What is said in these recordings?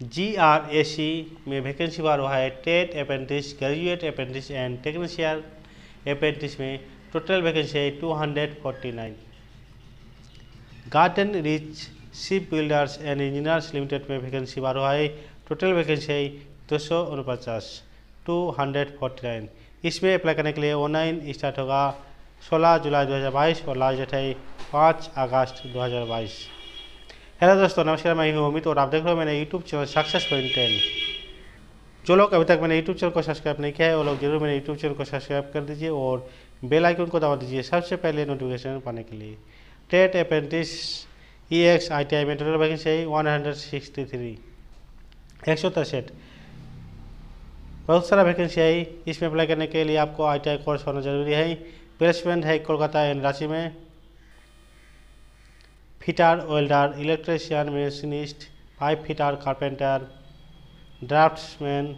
Ji R A सी में vacancy बार हुआ है, TET apprentice graduate apprentice and technician apprentice में टोटल वैकेंसी है two hundred forty nine Garden Reach ship builders and engineers limited में vacancy बार हुआ है टोटल वैकेंसी है दो सौ उनपचास टू हंड्रेड फोर्टी नाइन इसमें अप्लाई करने के लिए ऑनलाइन स्टार्ट होगा 16 जुलाई 2022 और लास्ट डेट है 5 अगस्त 2022 हेलो दोस्तों, नमस्कार, मैं हूँ अमित और आप देख रहे हो मैंने YouTube channel success point ten जो लोग अभी तक मैंने यूट्यूब चैनल को सब्सक्राइब नहीं किया है, वो लोग ज़रूर मेरे यूट्यूब चैनल को सब्सक्राइब कर दीजिए और बेल आइकन को दबा दीजिए सबसे पहले नोटिफिकेशन पाने के लिए। TET apprentice E X I T I में टोटल वैकेंसी है वन हंड्रेड सिक्सटी थ्री एक सौ तिरसठ। बहुत सारा वैकेंसी है, इसमें अप्लाई करने के लिए आपको आई टी आई कोर्स होना ज़रूरी है। प्लेसमेंट है कोलकाता एंड रांची में। Fitter welder electrician machinist pipe fitter carpenter draughtsman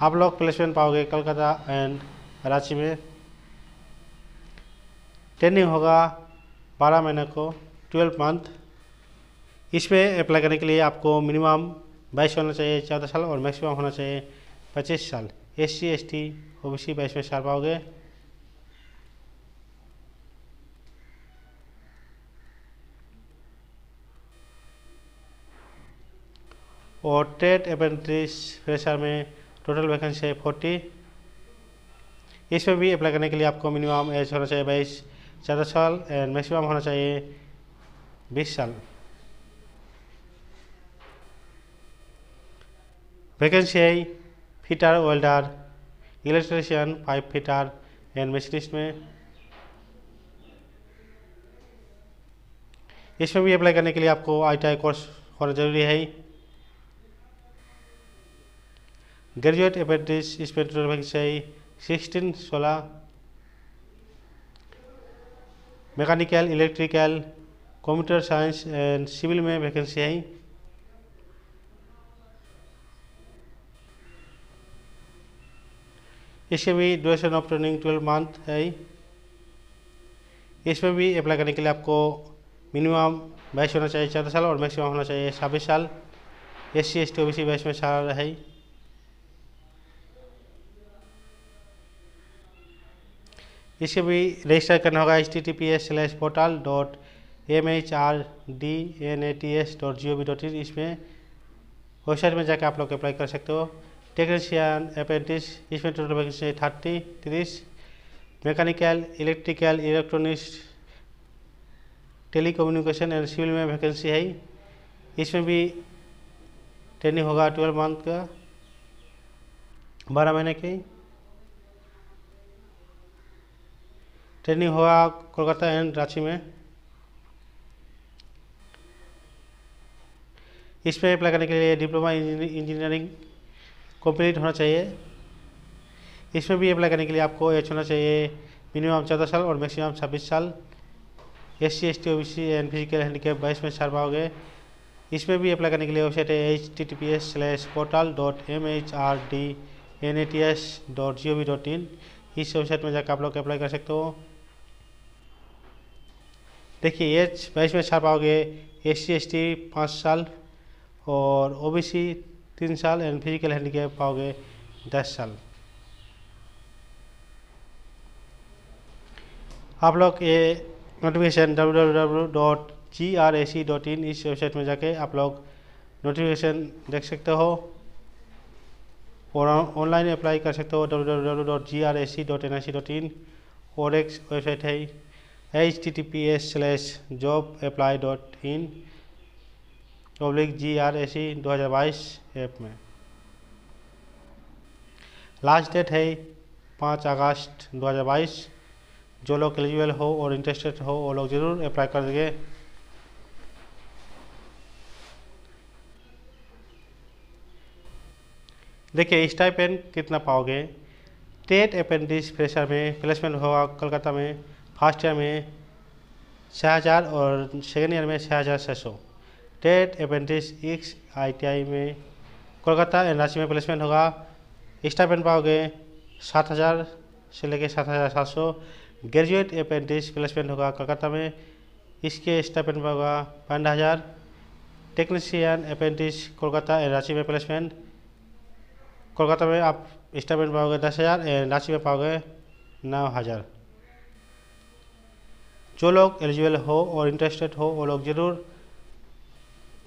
आप लोग प्लेसमेंट पाओगे कलकत्ता एंड रांची में ट्रेनिंग होगा बारह महीने को ट्वेल्व मंथ इसमें अप्लाई करने के लिए आपको मिनिमम बाईस होना चाहिए, चौदह साल और मैक्सिमम होना चाहिए, पच्चीस साल। S C S T O B C बाईस में साल पाओगे। और टेट अप्रेंटिस फ्रेशर में टोटल वैकेंसी है फोर्टी इसमें भी अप्लाई करने के लिए आपको मिनिमम एज होना चाहिए बाईस, चौदह साल एंड मैक्सिमम होना चाहिए बीस साल। वैकेंसी है fitter welder electrician pipe fitter and machinist में। इसमें भी अप्लाई करने के लिए आपको आईटीआई कोर्स होना ज़रूरी है। ग्रेजुएट अप्रेंटिस इसमें टोटल वैकेंसी सिक्सटीन सोलह mechanical electrical computer science and civil में वैकेंसी है इसके भी duration of training twelve month है इसमें भी अप्लाई करने के लिए आपको मिनिमम बाईस होना चाहिए चौदह साल और मैक्सिमम होना चाहिए छब्बीस साल. S C S T O B C बाईस में साल है। इसके भी रजिस्टर करना होगा H T T P S slash portal dot M H R D N A T S dot G O V dot in इसमें वेबसाइट में जाकर आप लोग अप्लाई कर सकते हो। टेक्नीशियन अप्रेंटिस इसमें टोटल वैकेंसी है थर्टी तीस mechanical electrical electronics telecommunication and civil में वैकेंसी है इसमें भी ट्रेनिंग होगा ट्वेल्व मंथ का, बारह महीने की। ट्रेनिंग होगा कोलकाता एंड रांची में। इसमें अप्लाई करने के लिए डिप्लोमा इंजीनियरिंग कंप्लीट होना चाहिए। इसमें भी अप्लाई करने के लिए आपको एज होना चाहिए, मिनिमम चौदह साल और मैक्सिमम छब्बीस साल। S C S T O B C and physical handicap बाईस में छाड़ पाओगे। इसमें भी अप्लाई करने के लिए वेबसाइट है H T T P S slash portal dot M H R D N A T S dot G O V dot in इस वेबसाइट में जाकर आप लोग अप्लाई कर सकते हो। देखिए एज बाईस में छाड़ पाओगे एस सी, एस टी पाँच साल और ओ बी सी तीन साल एंड फ़िज़िकल हैंडीकैप पाओगे दस साल। आप लोग ये notification W W W dot G R A C dot in इस वेबसाइट में जाके आप लोग नोटिफिकेशन देख सकते हो और ऑनलाइन अप्लाई कर सकते हो W W W dot G R A C dot N I C dot in और एक वेबसाइट है। H T T P S slash job apply dot in public G R A C दो हज़ार बाईस app में। Last date है पाँच अगस्त दो हज़ार बाईस। जो लोग एलिजिबल हो और इंटरेस्टेड हो, वो लोग ज़रूर अप्लाई कर देंगे। देखिए स्टाइपेंड कितना पाओगे? टेट अप्रेंटिस फ्रेशर में प्लेसमेंट होगा कोलकाता में। फ़र्स्ट ईयर में छः हज़ार और सेकेंड ईयर में छः हज़ार छः सौ। टेट अप्रेंटिस एक्स आई में कोलकाता एंड रांची में प्लेसमेंट होगा। स्टाइपेंड पाओगे सात हज़ार से लेके सात हज़ार सात सौ। ग्रेजुएट अप्रेंटिस प्लेसमेंट होगा कोलकाता में। इसके स्टाइपेंड होगा पंद्रह हज़ार। Technician apprentice Kolkata and Ranchi में प्लेसमेंट कोलकाता में आप स्टाइपेंड पाओगे दस हज़ार एंड रांची में पाओगे नौ हज़ार। जो लोग एलिजिबल हो और इंटरेस्टेड हो, वो लोग ज़रूर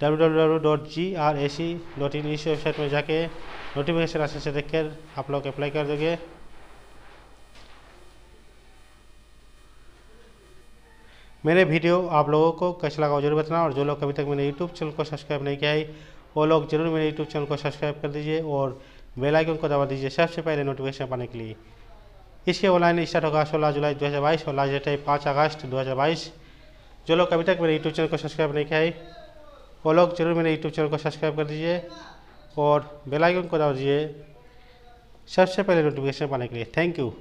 www.grac.in इस वेबसाइट में जाके नोटिफिकेशन राशि से देखकर आप लोग अप्लाई कर दोगे। मेरे वीडियो आप लोगों को कैसा लगा ज़रूर बताना और जो लोग अभी तक मेरे यूट्यूब चैनल को सब्सक्राइब नहीं किया है, वो लोग ज़रूर मेरे यूट्यूब चैनल को सब्सक्राइब कर दीजिए और बेल आइकन को दबा दीजिए सबसे पहले नोटिफिकेशन पाने के लिए। इसके ऑनलाइन स्टार्ट होगा सोलह जुलाई 2022 और लास्ट डेट है पाँच अगस्त 2022 जो लोग अभी तक मेरे यूट्यूब चैनल को सब्सक्राइब नहीं किया है, वो लोग ज़रूर मेरे यूट्यूब चैनल को सब्सक्राइब कर दीजिए और बेल आइकन को दबा दीजिए। सबसे पहले नोटिफिकेशन पाने के लिए थैंक यू